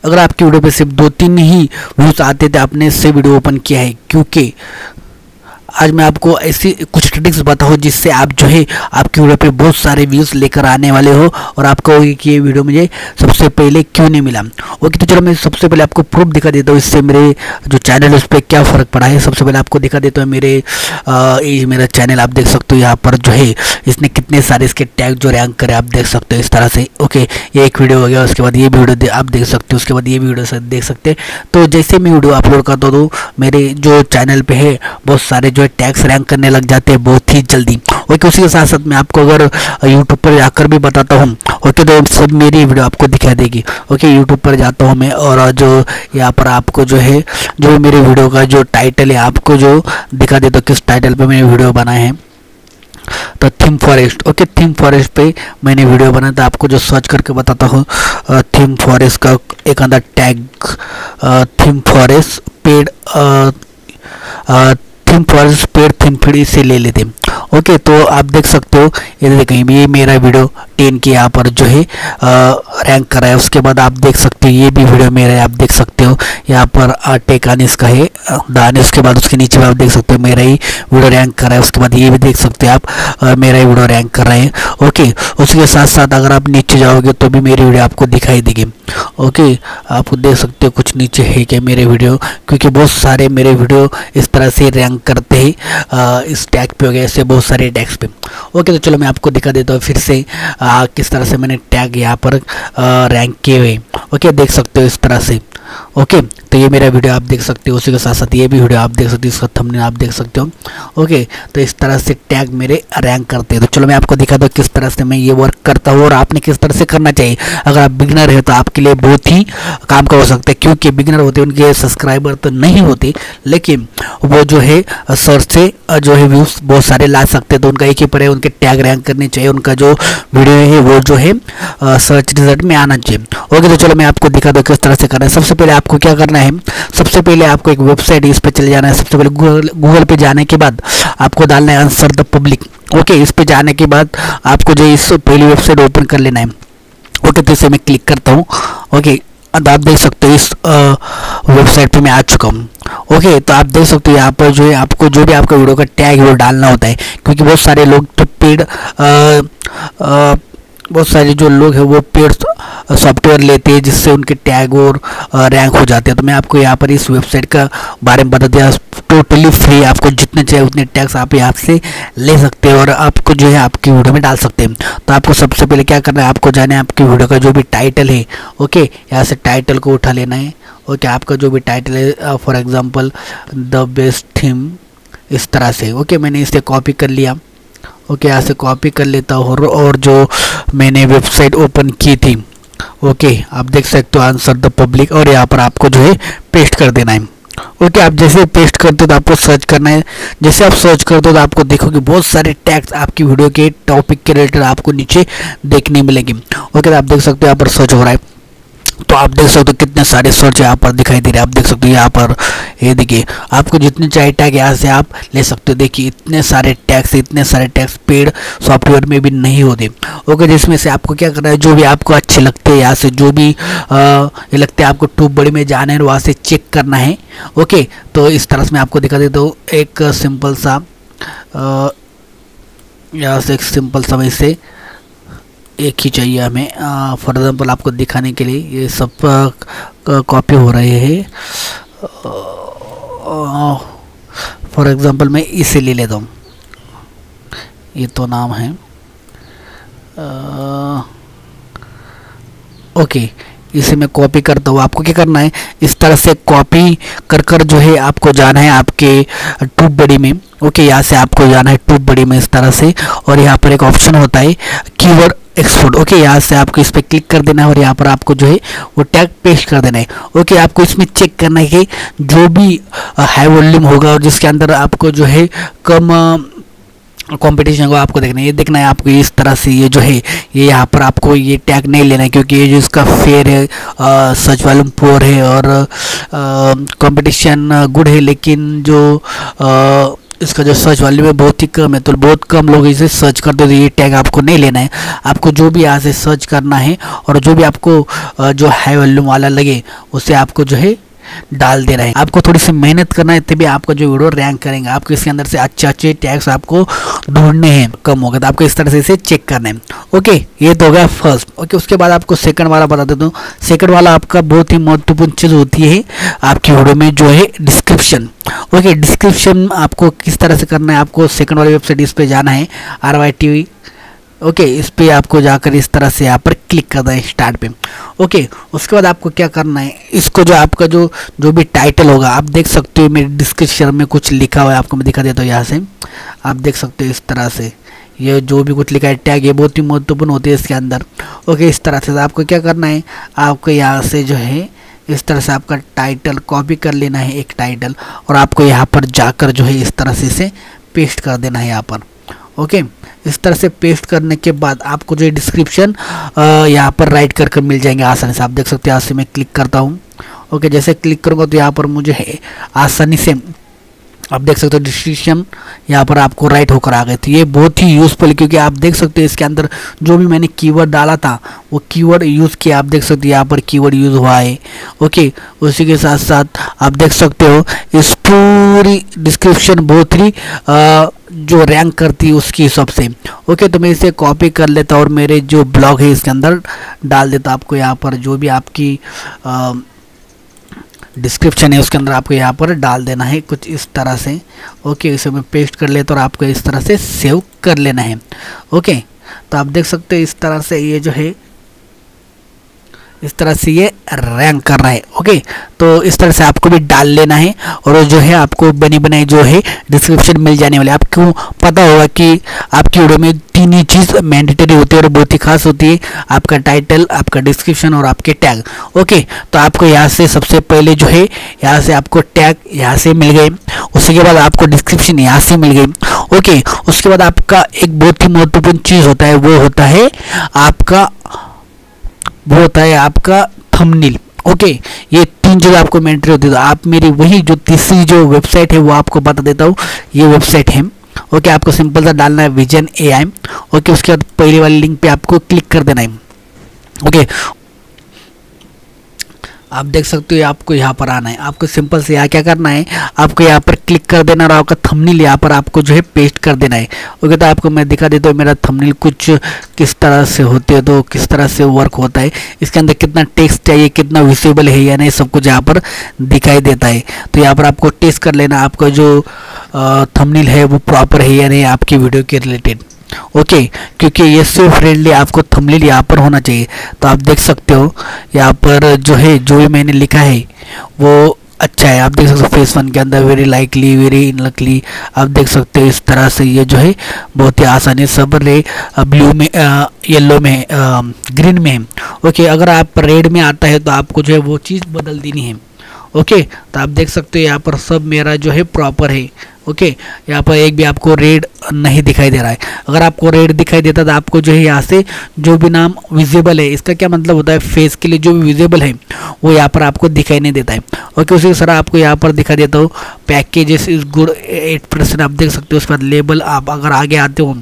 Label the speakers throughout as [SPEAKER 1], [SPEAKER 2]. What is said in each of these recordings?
[SPEAKER 1] अगर आपके वीडियो पे सिर्फ़ दो तीन ही व्यूज़ आते थे, आपने इससे वीडियो ओपन किया है, क्योंकि आज मैं आपको ऐसी कुछ ट्रिक्स बताऊँ जिससे आप जो है आपकी वीडियो पे बहुत सारे व्यूज़ लेकर आने वाले हो और आपको कि ये वीडियो मुझे सबसे पहले क्यों नहीं मिला? ओके तो चलो मैं सबसे पहले आपको प्रूफ दिखा देता हूँ, इससे मेरे जो चैनल है उस पर क्या फ़र्क पड़ा है। सबसे पहले आपको दिखा देता हूँ मेरे ये मेरा चैनल आप देख सकते हो, यहाँ पर जो है इसने कितने सारे इसके टैग जो रैंक करे आप देख सकते हो इस तरह से। ओके, ये एक वीडियो हो गया, उसके बाद ये वीडियो आप देख सकते हो, उसके बाद ये वीडियो देख सकते तो जैसे मैं वीडियो अपलोड करता हूँ मेरे जो चैनल पर है बहुत सारे जो है टैक्स रैंक करने लग जाते हैं, बहुत ही जल्दी। ओके उसी के साथ साथ मैं आपको अगर यूट्यूब पर जाकर भी बताता हूँ ओके तो सब मेरी वीडियो आपको दिखा देगी। ओके यूट्यूब पर जाता हूँ मैं, और जो यहाँ पर आपको जो है, जो मेरे वीडियो का जो टाइटल है, आपको जो दिखा देता हूँ किस टाइटल पर मैंने वीडियो बनाए हैं। तो theme forest okay theme forest पे मैंने वीडियो बनाया था, आपको जो सर्च करके बताता हूँ। थीम फॉरेस्ट का एक अंदर tag theme forest paid theme forest paid theme फिर इसे ले लेते ओके तो आप देख सकते हो ये देखें, ये मेरा वीडियो, टेन के यहाँ पर जो है रैंक करा है। उसके बाद आप देख सकते हो, ये भी वीडियो मेरा है, आप देख सकते हो, यहाँ पर टेक अनिस का है, दान, उसके बाद उसके नीचे भी आप देख सकते हो, मेरा ही वीडियो रैंक कर रहा है। उसके बाद ये भी देख सकते हो आप मेरा ही वीडियो रैंक कर रहे हैं। ओके, उसके साथ साथ अगर आप नीचे जाओगे तो भी मेरी वीडियो आपको दिखाई देगी। ओके, आप देख सकते हो, कुछ नीचे है क्या मेरे वीडियो? क्योंकि बहुत सारे मेरे वीडियो इस तरह से रैंक करते हैं इस टैग पे हो गया ऐसे बहुत सारे टैग्स पे। ओके तो चलो मैं आपको दिखा देता हूँ फिर से आ, किस तरह से मैंने टैग यहाँ पर रैंक किए हुए ओके देख सकते हो इस तरह से। ओके तो ये मेरा वीडियो आप देख सकते हो, उसी के साथ साथ ये भी वीडियो आप देख सकते हो, इसका थंबनेल आप देख सकते हो। ओके तो इस तरह से टैग मेरे रैंक करते हैं। तो चलो मैं आपको दिखा दूँ किस तरह से मैं ये वर्क करता हूँ और आपने किस तरह से करना चाहिए। अगर आप बिगनर है तो आपके लिए बहुत ही काम का हो सकता है, क्योंकि बिगनर होते उनके सब्सक्राइबर तो नहीं होते, लेकिन वो जो है सर्च से, जो है व्यूज़ बहुत सारे ला सकते हैं। तो उनका एक ही पर उनके टैग रैंक करने चाहिए, उनका जो वीडियो है, वो जो है सर्च रिज़ल्ट में आना चाहिए। ओके तो चलो मैं आपको दिखा दूँ किस तरह से करना है। सबसे पहले आपको क्या करना है? सबसे पहले आपको एक वेबसाइट इस पर चले जाना है। सबसे पहले गूगल गूगल पे जाने के बाद आपको डालना है आंसर द पब्लिक ओके इस पे जाने के बाद आपको जो इस पहली वेबसाइट ओपन कर लेना है। ओके तो इसे मैं क्लिक करता हूँ। ओके अब आप देख सकते हो इस वेबसाइट पे मैं आ चुका हूँ। ओके तो आप देख सकते हो यहाँ पर जो है आपको जो भी आपका वीडियो का टैग वो डालना होता है। क्योंकि बहुत सारे लोग तो पेड बहुत सारे जो लोग हैं वो पेड सॉफ्टवेयर लेते हैं, जिससे उनके टैग और रैंक हो जाते हैं। तो मैं आपको यहाँ पर इस वेबसाइट का बारे में बता दिया। टोटली फ्री आपको जितने चाहिए उतने टैक्स आप यहाँ से ले सकते हैं और आपको जो है आपकी वीडियो में डाल सकते हैं। तो आपको सबसे पहले क्या करना है, आपको जाना है आपकी वीडियो का जो भी टाइटल है ओके यहाँ से टाइटल को उठा लेना है ओके आपका जो भी टाइटल है for example the best theme इस तरह से ओके मैंने इसे कॉपी कर लिया। ओके, यहाँ से कॉपी कर लेता हूँ और जो मैंने वेबसाइट ओपन की थी, ओके, आप देख सकते हो आंसर द पब्लिक और यहाँ पर आपको जो है पेस्ट कर देना है। ओके, आप जैसे पेस्ट करते हो तो आपको सर्च करना है। जैसे आप सर्च करते हो तो आपको देखोगे बहुत सारे टैग्स आपकी वीडियो के टॉपिक के रिलेटेड आपको नीचे देखने मिलेंगे। ओके तो आप देख सकते हो यहाँ पर सर्च हो रहा है। तो आप देख सकते हो कितने सारे सर्च यहाँ पर दिखाई दे रहे हैं। आप देख सकते हो यहाँ पर ये देखिए, आपको जितने चाहिए टैग यहाँ से आप ले सकते हो। देखिए, इतने सारे टैक्स इतने सारे टैक्स पेड सॉफ्टवेयर में भी नहीं होते। ओके, जिसमें से आपको क्या करना है, जो भी आपको अच्छे लगते हैं यहाँ से, जो भी ये लगते हैं आपको टूब बड़ी में जाना है वहाँ से चेक करना है। ओके तो इस तरह से मैं आपको दिखा देता हूँ। एक सिंपल सा यहाँ से एक सिंपल से एक ही चाहिए हमें। फॉर एग्ज़ाम्पल आपको दिखाने के लिए ये सब कॉपी हो रहे हैं। फॉर एग्ज़ाम्पल मैं इसे ले लेता हूँ। ये तो नाम है। ओके इसे मैं कॉपी करता हूँ। आपको क्या करना है? इस तरह से कॉपी कर कर जो है आपको जाना है आपके ट्यूब बड़ी में। ओके यहाँ से आपको जाना है ट्यूब बड़ी में इस तरह से। और यहाँ पर एक ऑप्शन होता है कीवर्ड एक्सपोर्ट ओके यहाँ से आपको इस पर क्लिक कर देना है और यहाँ पर आपको जो है वो टैग पेस्ट कर देना है। ओके आपको इसमें चेक करना है कि जो भी हाई वॉल्यूम होगा और जिसके अंदर आपको जो है कम कंपटीशन को आपको देखना है। ये देखना है आपको इस तरह से ये जो है ये यहाँ पर आपको ये टैग नहीं लेना है क्योंकि ये जो इसका फेयर है सच वॉल्यूम पोर है और कंपटीशन गुड है। लेकिन जो आ, इसका जो सर्च वैल्यू है बहुत ही कम है तो बहुत कम लोग इसे सर्च करते तो ये टैग आपको नहीं लेना है। आपको जो भी यहाँ से सर्च करना है और जो भी आपको जो हाई वैल्यूम वाला लगे, उसे आपको जो है डाल दे रहे हैं। आपको थोड़ी सी मेहनत करना है, तभी आपका जो वीडियो रैंक करेंगे, आपको इसके अंदर से अच्छे अच्छे टैग्स आपको ढूँढने हैं, कम होगा। तो आपको इस तरह से इसे चेक करना है। ओके ये तो हो गया फ़र्स्ट ओके उसके बाद आपको सेकंड वाला बता देता हूँ। सेकंड वाला आपका बहुत ही महत्वपूर्ण चीज़ होती है आपकी वीडियो में, जो है डिस्क्रिप्शन ओके डिस्क्रिप्शन आपको किस तरह से करना है, आपको सेकंड वाली वेबसाइट इस पर जाना है आर वाई टी ओके इस पर आपको जाकर इस तरह से यहाँ पर क्लिक करना है स्टार्ट पे। ओके उसके बाद आपको क्या करना है? इसको जो आपका जो जो भी टाइटल होगा, आप देख सकते हो मेरे डिस्क्रिप्शन में कुछ लिखा हुआ है, आपको मैं दिखा देता हूँ यहाँ से। आप देख सकते हो इस तरह से। ये जो भी कुछ लिखा है टैग ये बहुत ही महत्वपूर्ण होती है इसके अंदर। ओके इस तरह से आपको क्या करना है? आपको यहाँ से जो है, इस तरह से आपका टाइटल कॉपी कर लेना है, एक टाइटल और आपको यहाँ पर जाकर जो है इस तरह से इसे पेस्ट कर देना है यहाँ पर। ओके? इस तरह से पेस्ट करने के बाद आपको जो डिस्क्रिप्शन यहाँ पर राइट करके कर मिल जाएँगे आसानी से। आप देख सकते हैं, यहाँ से मैं क्लिक करता हूँ। ओके, जैसे क्लिक करूँगा तो यहाँ पर मुझे आसानी से आप देख सकते हो डिस्क्रिप्शन यहाँ पर आपको राइट होकर आ गए थे। ये बहुत ही यूज़फुल क्योंकि आप देख सकते हो इसके अंदर जो भी मैंने कीवर्ड डाला था वो कीवर्ड यूज़ किया। आप देख सकते हो यहाँ पर कीवर्ड यूज़ हुआ है। ओके उसी के साथ साथ आप देख सकते हो इस पूरी डिस्क्रिप्शन बहुत ही जो रैंक करती है उसकी हिसाब से। ओके तो मैं इसे कॉपी कर लेता और मेरे जो ब्लॉग है इसके अंदर डाल देता आपको। यहाँ पर जो भी आपकी आ, डिस्क्रिप्शन है, उसके अंदर आपको यहाँ पर डाल देना है कुछ इस तरह से। ओके इसे मैं पेस्ट कर लेता तो और आपको इस तरह से सेव कर लेना है। ओके तो आप देख सकते हो इस तरह से ये जो है, इस तरह से ये रैंक कर रहा है। ओके तो इस तरह से आपको भी डाल लेना है और जो है आपको बनी बनाई जो है डिस्क्रिप्शन मिल जाने वाले। आपको पता होगा कि आपकी वीडियो में तीन चीज़ मैंडेटरी होती है और बहुत ही खास होती है। आपका टाइटल आपका डिस्क्रिप्शन और आपके टैग ओके तो आपको यहाँ से सबसे पहले जो है, यहाँ से आपको टैग यहाँ से मिल गए। उसके बाद आपको डिस्क्रिप्शन यहाँ से मिल गई ओके उसके बाद आपका एक बहुत ही महत्वपूर्ण चीज़ होता है, वो होता है आपका, वो होता है आपका थंबनेल ओके ये तीन जगह आपको मेंट्री होती है तो आप मेरी वही जो तीसरी जो वेबसाइट है, वो आपको बता देता हूँ। ये वेबसाइट है। ओके, आपको सिंपल सा डालना है विजन ए आई ओके, उसके बाद पहले वाली लिंक पे आपको क्लिक कर देना है। ओके, आप देख सकते हो आपको यहाँ पर आना है। आपको सिंपल से यहाँ क्या करना है, आपको यहाँ पर क्लिक कर देना और आपका थंबनेल यहाँ पर आपको जो है पेस्ट कर देना है। ओके तो आपको मैं दिखा देता हूँ मेरा थंबनेल कुछ किस तरह से होते हैं तो किस तरह से वर्क होता है। इसके अंदर कितना टेक्स्ट चाहिए कितना विजिबल है या नहीं, सब कुछ यहाँ पर दिखाई देता है। तो यहाँ पर आपको टेस्ट कर लेना, आपका जो थंबनेल है, वो प्रॉपर है या नहीं, आपकी वीडियो के रिलेटेड ओके क्योंकि ये सो फ्रेंडली आपको थंबनेल यहाँ पर होना चाहिए। तो आप देख सकते हो, यहाँ पर जो है, जो भी मैंने लिखा है, वो अच्छा है। आप देख सकते हो फेस वन के अंदर वेरी लाइकली वेरी इनलकली आप देख सकते हो, इस तरह से ये जो है, बहुत ही आसानी सब रे ब्लू में येलो में ग्रीन में है। ओके अगर आप रेड में आता है तो आपको जो है, वो चीज़ बदल देनी है। ओके तो आप देख सकते हो, यहाँ पर सब मेरा जो है प्रॉपर है। ओके? यहाँ पर एक भी आपको रेड नहीं दिखाई दे रहा है। अगर आपको रेड दिखाई देता तो आपको जो है यहाँ से जो भी नाम विजिबल है, इसका क्या मतलब होता है? फेस के लिए जो भी विजिबल है, वो यहाँ पर आपको दिखाई नहीं देता है। ओके, उसी तरह आपको यहाँ पर दिखा देता हूँ packages is good eight percent आप देख सकते हो उसके बाद लेबल आप अगर आगे आते हो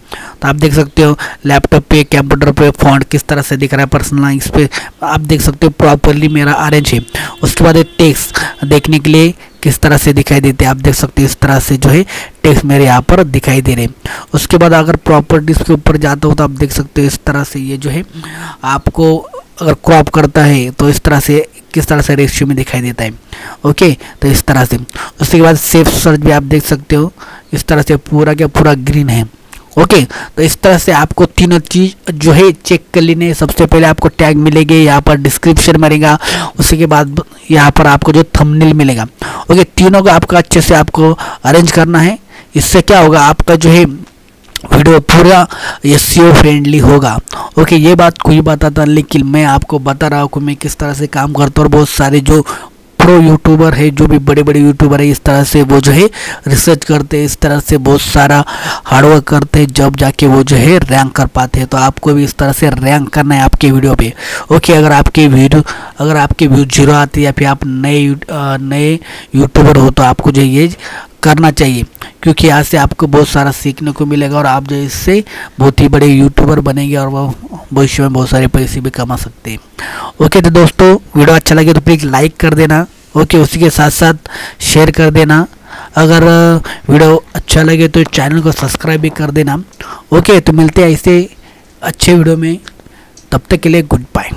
[SPEAKER 1] तो आप देख सकते हो लैपटॉप पे कंप्यूटर पे फॉन्ट किस तरह से दिख रहा है पर्सनल इस पर आप देख सकते हो प्रॉपरली मेरा अरेंज है। उसके बाद टेक्स देखने के लिए किस तरह से दिखाई देते हैं, आप देख सकते हैं इस तरह से जो है टेक्स्ट मेरे यहाँ पर दिखाई दे रहे हैं। उसके बाद अगर प्रॉपर्टीज़ के ऊपर जाता हो तो आप देख सकते हो इस तरह से ये जो है आपको अगर क्रॉप करता है तो इस तरह से किस तरह से रेशियो में दिखाई देता है। ओके तो इस तरह से। उसके बाद सेफ़ सर्च भी आप देख सकते हो। इस तरह से पूरा क्या पूरा ग्रीन है। ओके? तो इस तरह से आपको तीनों चीज़ जो है चेक कर लेने। सबसे पहले आपको टैग मिलेंगे, यहाँ पर डिस्क्रिप्शन मिलेगा उसी के बाद यहाँ पर आपको जो थंबनेल मिलेगा। ओके, तीनों को आपको अच्छे से आपको अरेंज करना है। इससे क्या होगा, आपका जो है वीडियो पूरा एस फ्रेंडली होगा। ओके, ये बात कोई बताता लेकिन मैं आपको बता रहा हूँ कि मैं किस तरह से काम करता हूँ। और बहुत सारे जो प्रो यूट्यूबर है, जो भी बड़े बड़े यूट्यूबर है, इस तरह से वो जो है रिसर्च करते हैं, इस तरह से बहुत सारा हार्डवर्क करते हैं, जब जाके वो जो है रैंक कर पाते हैं। तो आपको भी इस तरह से रैंक करना है आपके वीडियो पे। ओके अगर आपके वीडियो अगर आपके व्यू ज़ीरो आती है या फिर आप नए नए यूट्यूबर हो तो आपको जो ये करना चाहिए। क्योंकि यहाँ से आपको बहुत सारा सीखने को मिलेगा और आप जो इससे बहुत ही बड़े यूट्यूबर बनेंगे और वो भविष्य में बहुत सारे पैसे भी कमा सकते हैं। ओके तो दोस्तों, वीडियो अच्छा लगे तो प्लीज़ लाइक कर देना। ओके, उसी के साथ साथ शेयर कर देना। अगर वीडियो अच्छा लगे तो चैनल को सब्सक्राइब भी कर देना। ओके तो मिलते हैं ऐसे अच्छे वीडियो में। तब तक के लिए गुड बाय